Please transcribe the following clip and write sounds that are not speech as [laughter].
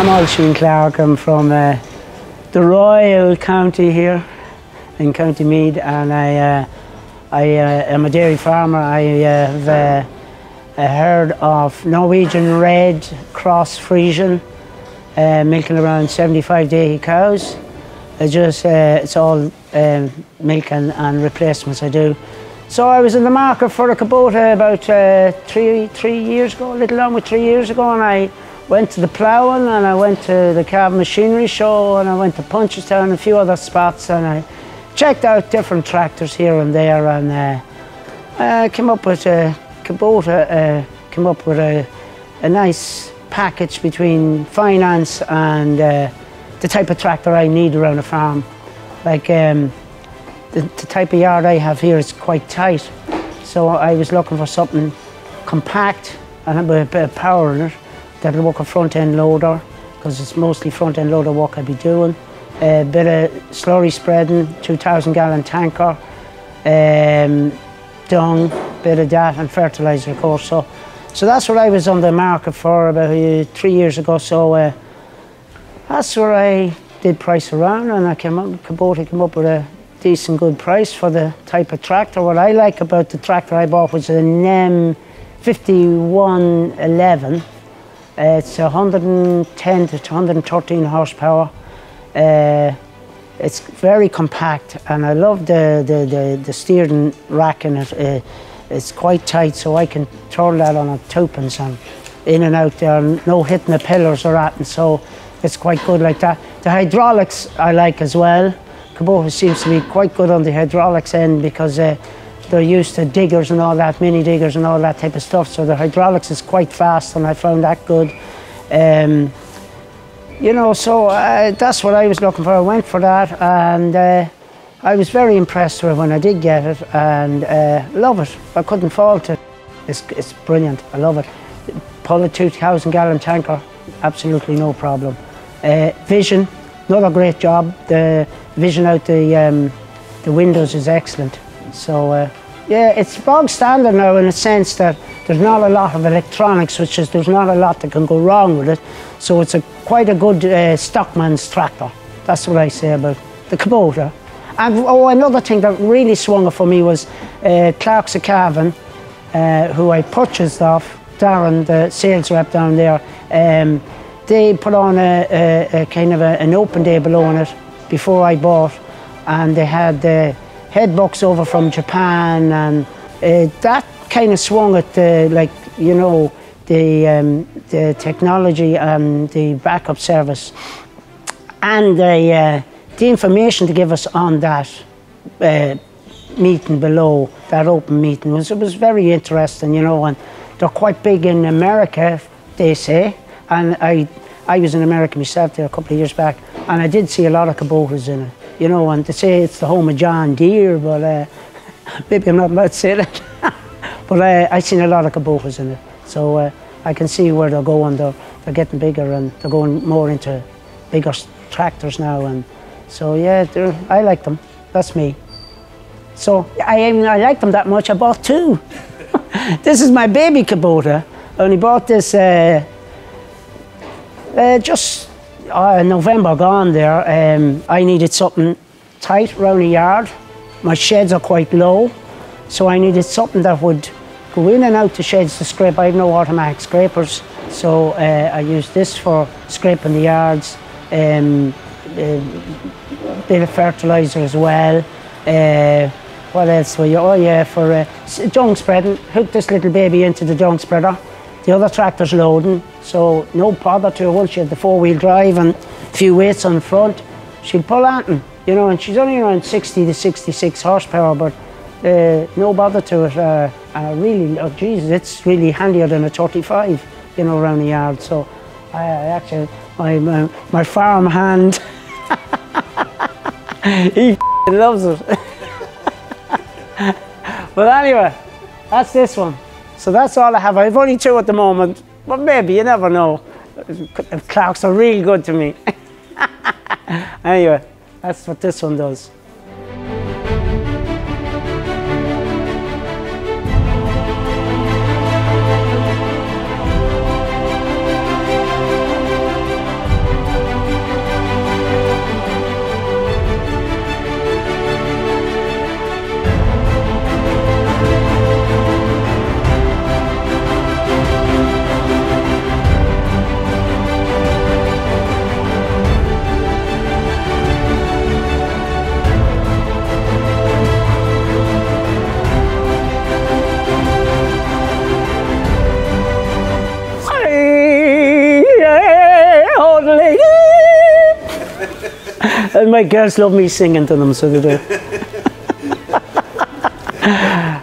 I'm Oisin Clarke. I'm from uh, the Royal County here in County Meath, and I, uh, I uh, am a dairy farmer. I uh, have uh, a herd of Norwegian Red Cross Friesian, uh, milking around 75 dairy cows. I just, it's all milk and, and replacements I do. So I was in the market for a Kubota about three, three years ago, a little over three years ago, and I went to the ploughing and I went to the Cavan machinery show and I went to Punchestown and a few other spots and I checked out different tractors here and there and uh, uh, came up with a Kubota, uh, came up with a, a nice package between finance and uh, the type of tractor I need around a farm. Like um, the, the type of yard I have here is quite tight so I was looking for something compact and a bit of power in it that'll work a front end loader because it's mostly front end loader work I'll be doing. A bit of slurry spreading, 2,000 gallon tanker, um, dung, bit of that and fertiliser of course. So, so that's what I was on the market for about uh, three years ago. So uh, that's where I did price around and I came up, Kubota came up with a decent good price for the type of tractor. What I like about the tractor I bought was an M 5111 uh, it's 110 to 113 horsepower. Uh, it's very compact and I love the, the, the, the steering rack in it. Uh, it's quite tight so I can turn that on a tupins and in and out there, no hitting the pillars or that and so it's quite good like that. The hydraulics I like as well. Kubota seems to be quite good on the hydraulics end because uh, they're used to diggers and all that, mini diggers and all that type of stuff. So the hydraulics is quite fast and I found that good. Um, you know, so uh, that's what I was looking for. I went for that and uh, I was very impressed with it when I did get it and uh, love it. I couldn't fault it. It's, it's brilliant. I love it. Pull a 2,000 gallon tanker, absolutely no problem. Uh, vision, another great job. The vision out the, um, the windows is excellent. So uh, yeah, it's bog standard now in a sense that there's not a lot of electronics, which is there's not a lot that can go wrong with it. So it's a quite a good uh, stockman's tractor. That's what I say about the Kubota. And oh, another thing that really swung it for me was uh, Clarkes Cavan, uh, who I purchased off, Darren, the sales rep down there. Um, they put on a, a, a kind of a, an open day below on it before I bought, and they had the head box over from Japan, and uh, that kind of swung at the, like, you know, the, um, the technology and the backup service. And the, uh, the information to give us on that uh, meeting below, that open meeting, was, it was very interesting, you know, and they're quite big in America, they say, and I, I was in America myself there a couple of years back, and I did see a lot of Kubotas in it you know, and to say it's the home of John Deere, but uh, [laughs] maybe I'm not allowed to say that. [laughs] but uh, I've seen a lot of Kubotas in it, so uh, I can see where they're going. They're, they're getting bigger and they're going more into bigger tractors now, and so yeah, I like them. That's me. So I I like them that much. I bought two. [laughs] this is my baby Kubota. I only bought this uh, uh, just uh, November gone there, um, I needed something tight around the yard. My sheds are quite low, so I needed something that would go in and out the sheds to scrape. I have no automatic scrapers, so uh, I use this for scraping the yards. Um, a bit of fertiliser as well. Uh, what else were you? Oh yeah, for uh, dung spreading. Hook this little baby into the dung spreader. The other tractor's loading, so no bother to her. Once she had the four-wheel drive and a few weights on the front, she'd pull at him, you know, and she's only around 60 to 66 horsepower, but uh, no bother to it. Uh, uh, really, oh Jesus, it's really handier than a 35, you know, around the yard. So I, I actually, my, my, my farm hand, [laughs] he loves it. [laughs] but anyway, that's this one. So that's all I have. I've only two at the moment, but maybe, you never know. Clarkes are really good to me. [laughs] anyway, that's what this one does. And my girls love me singing to them, so they do. [laughs]